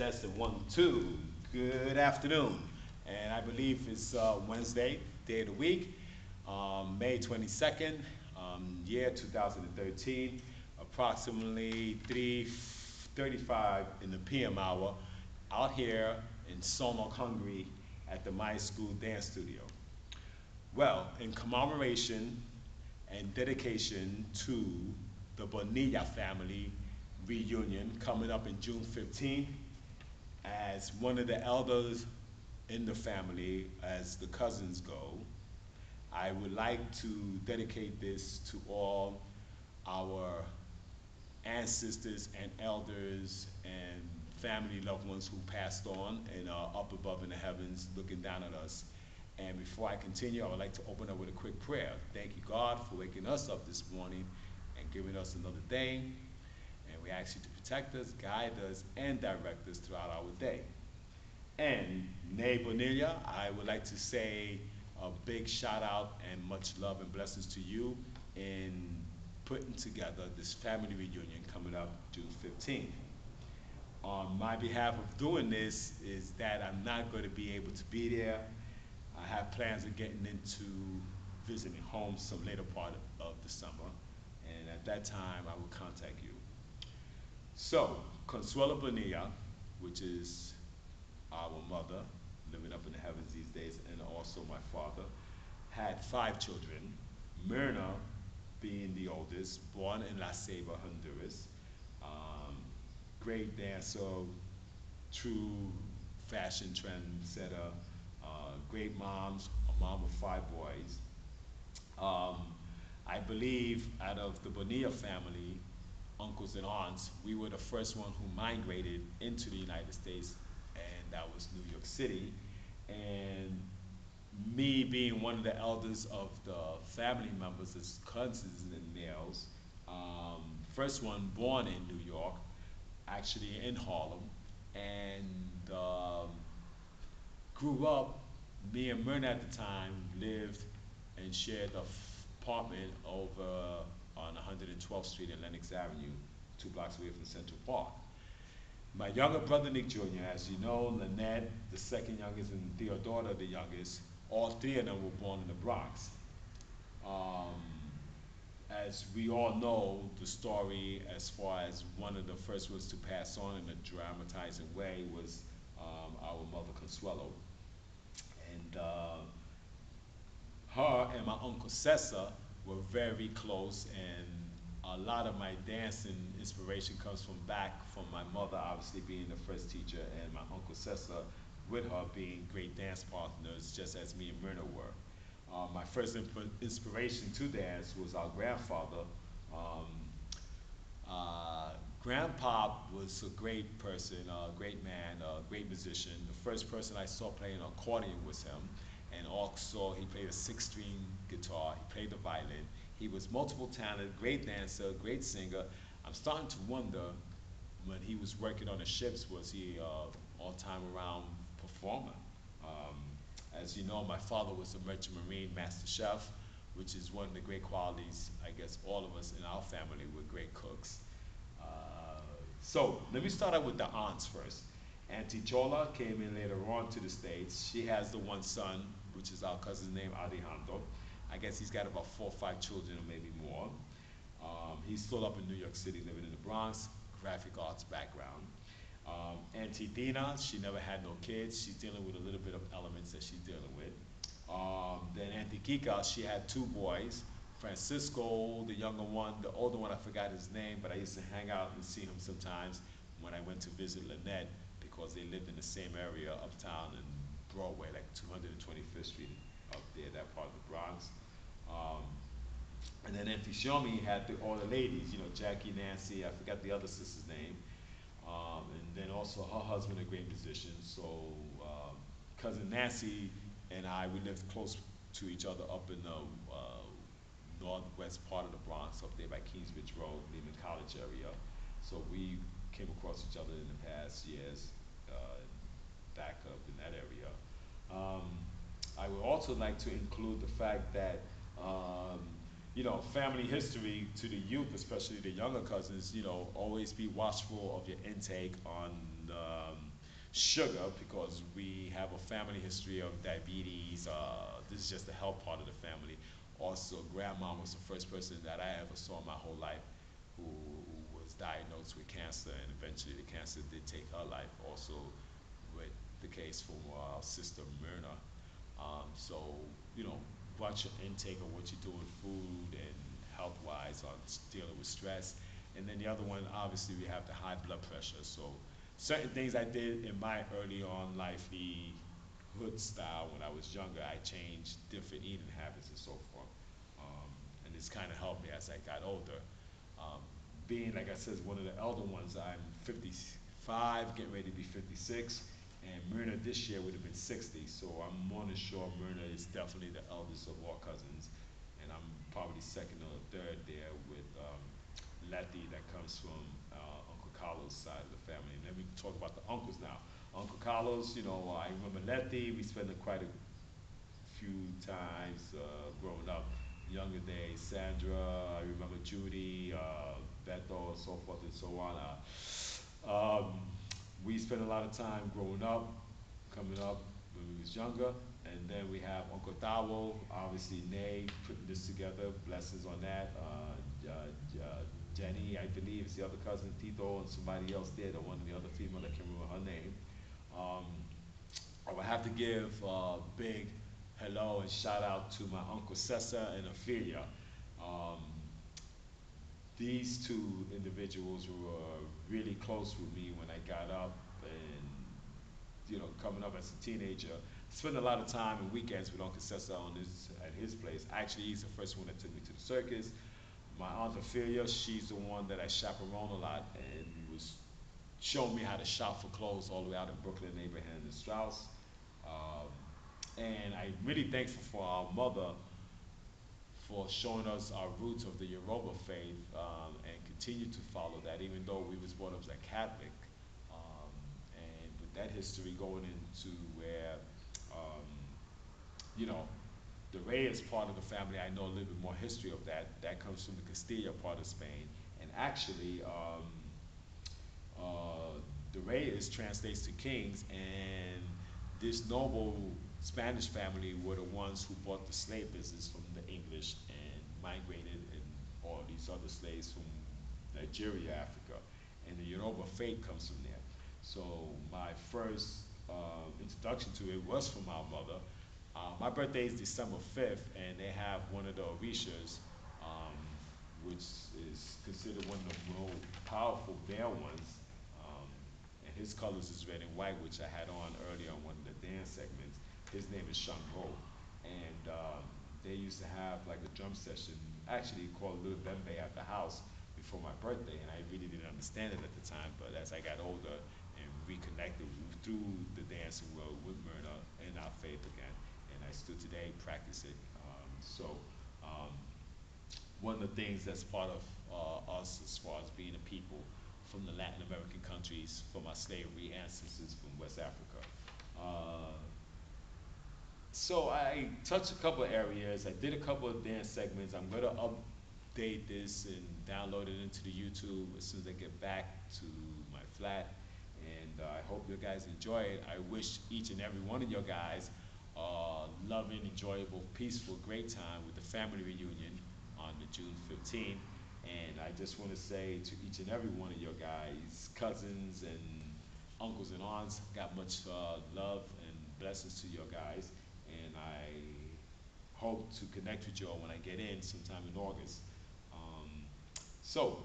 Testing one, two. Good afternoon. And I believe it's uh, Wednesday, day of the week, um, May 22nd, um, year 2013, approximately 3.35 in the PM hour, out here in Szolnok, Hungary, at the My School Dance Studio. Well, in commemoration and dedication to the Bonilla family reunion coming up in June 15th, as one of the elders in the family, as the cousins go, I would like to dedicate this to all our ancestors and elders and family loved ones who passed on and are up above in the heavens looking down at us. And before I continue, I would like to open up with a quick prayer. Thank you, God, for waking us up this morning and giving us another day. And we ask you to protect us, guide us, and direct us throughout our day. And Ne Bonilla, I would like to say a big shout out and much love and blessings to you in putting together this family reunion coming up June 15th. On my behalf of doing this is that I'm not going to be able to be there. I have plans of getting into visiting home some later part of the summer, and at that time I will contact you. So, Consuelo Bonilla, which is our mother, living up in the heavens these days, and also my father, had five children. Myrna being the oldest, born in La Ceiba, Honduras. Um, great dancer, true fashion trendsetter, uh, great moms, a mom of five boys. Um, I believe out of the Bonilla family, uncles and aunts, we were the first one who migrated into the United States, and that was New York City. And me being one of the elders of the family members as cousins and males, um, first one born in New York, actually in Harlem, and um, grew up. Me and Myrna at the time lived and shared a apartment over on 112th Street and Lenox Avenue, two blocks away from Central Park. My younger brother Nick Jr., as you know, Lynette, the second youngest, and Theodora, the youngest, all three of them were born in the Bronx. Um, as we all know, the story as far as one of the first ones to pass on in a dramatizing way was um, our mother Consuelo. And uh, her and my uncle Cesar were very close and a lot of my dancing inspiration comes from back from my mother obviously being the first teacher and my uncle Cesar with her being great dance partners just as me and Myrna were. Uh, my first inspiration to dance was our grandfather. Um, uh, Grandpa was a great person, a great man, a great musician. The first person I saw playing accordion was him and also he played a six-string guitar, he played the violin. He was multiple talented, great dancer, great singer. I'm starting to wonder when he was working on the ships, was he uh, all-time around performer? Um, as you know, my father was a merchant marine master chef, which is one of the great qualities, I guess all of us in our family were great cooks. Uh, so let me start out with the aunts first. Auntie Chola came in later on to the States. She has the one son which is our cousin's name, Alejandro. I guess he's got about four or five children or maybe more. Um, he's still up in New York City, living in the Bronx, graphic arts background. Um, Auntie Dina, she never had no kids. She's dealing with a little bit of elements that she's dealing with. Um, then Auntie Kika, she had two boys. Francisco, the younger one, the older one, I forgot his name, but I used to hang out and see him sometimes when I went to visit Lynette because they lived in the same area uptown and Broadway, like 225th Street up there, that part of the Bronx. Um, and then Infishomi had the, all the ladies, you know, Jackie, Nancy, I forgot the other sister's name. Um, and then also her husband, a great musician. So um, cousin Nancy and I, we lived close to each other up in the uh, northwest part of the Bronx, up there by Kingsbridge Road, Lehman College area. So we came across each other in the past years, uh, back up in that area. Um, I would also like to include the fact that, um, you know, family history to the youth, especially the younger cousins, you know, always be watchful of your intake on um, sugar because we have a family history of diabetes. Uh, this is just the health part of the family. Also, grandma was the first person that I ever saw in my whole life who was diagnosed with cancer, and eventually the cancer did take her life. Also, the case for our sister Myrna. Um, so, you know, bunch your intake of what you do with food and health-wise on dealing with stress. And then the other one, obviously, we have the high blood pressure. So certain things I did in my early on life, the hood style when I was younger, I changed different eating habits and so forth. Um, and it's kind of helped me as I got older. Um, being, like I said, one of the elder ones, I'm 55, getting ready to be 56 and Myrna this year would have been 60, so I'm more than sure Myrna is definitely the eldest of all cousins, and I'm probably second or third there with um, Letty that comes from uh, Uncle Carlos' side of the family. And then we talk about the uncles now. Uncle Carlos, you know, I remember Letty, we spent quite a few times uh, growing up, younger days, Sandra, I remember Judy, uh, Beto, so forth and so on. Uh, um, we spent a lot of time growing up, coming up when we was younger, and then we have Uncle Tawo, obviously Nay putting this together, blessings on that. Uh, uh, Jenny, I believe, is the other cousin, Tito, and somebody else there, the one, the other female, I can't remember her name. Um, I would have to give a big hello and shout out to my Uncle Cesar and Ophelia. Um, these two individuals were really close with me when I got up and, you know, coming up as a teenager. Spent a lot of time and weekends with Uncle Cesar on his, at his place. Actually, he's the first one that took me to the circus. My Aunt Ophelia, she's the one that I chaperoned a lot and was showing me how to shop for clothes all the way out in Brooklyn, Abraham and Straus. Um, and I'm really thankful for our mother for showing us our roots of the Yoruba faith um, and continue to follow that, even though we was brought up as a Catholic. Um, and with that history going into where, um, you know, the Reyes part of the family, I know a little bit more history of that. That comes from the Castilla part of Spain. And actually, um, uh, the Reyes translates to kings, and this noble Spanish family were the ones who bought the slave business from the English and migrated and all these other slaves from Nigeria, Africa. And the Yoruba faith comes from there. So my first uh, introduction to it was from our mother. Uh, my birthday is December 5th, and they have one of the Orishas, um, which is considered one of the most powerful male ones. Um, and his colors is red and white, which I had on earlier on one of the dance segments. His name is Shango. And um, they used to have like a drum session, actually called Little Bembe at the house before my birthday. And I really didn't understand it at the time, but as I got older and reconnected through the dancing world with Myrna and our faith again, and I still today practice it. Um, so um, one of the things that's part of uh, us as far as being a people from the Latin American countries, from our slavery ancestors from West Africa. Uh, so I touched a couple of areas. I did a couple of dance segments. I'm gonna update this and download it into the YouTube as soon as I get back to my flat. And uh, I hope you guys enjoy it. I wish each and every one of you guys a loving, enjoyable, peaceful, great time with the family reunion on the June 15th. And I just want to say to each and every one of your guys, cousins and uncles and aunts, got much uh, love and blessings to your guys I hope to connect with y'all when I get in sometime in August. Um, so,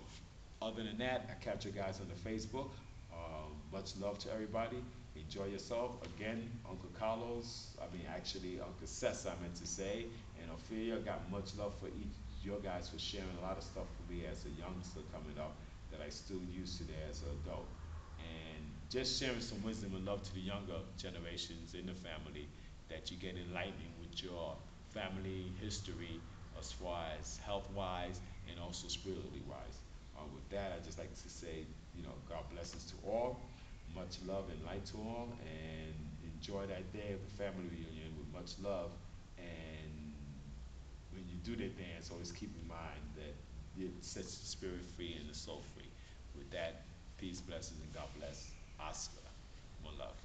other than that, I catch you guys on the Facebook. Uh, much love to everybody. Enjoy yourself. Again, Uncle Carlos, I mean, actually, Uncle Cesar, I meant to say, and Ophelia, got much love for each your guys for sharing a lot of stuff for me as a youngster coming up that I still use today as an adult. And just sharing some wisdom and love to the younger generations in the family that you get enlightening with your family history as far as health-wise and also spiritually wise. Uh, with that, I'd just like to say, you know, God blesses to all, much love and light to all, and enjoy that day of the family reunion with much love. And when you do that dance, always keep in mind that it sets the spirit free and the soul free. With that, peace, blessings, and God bless. Oscar. One love.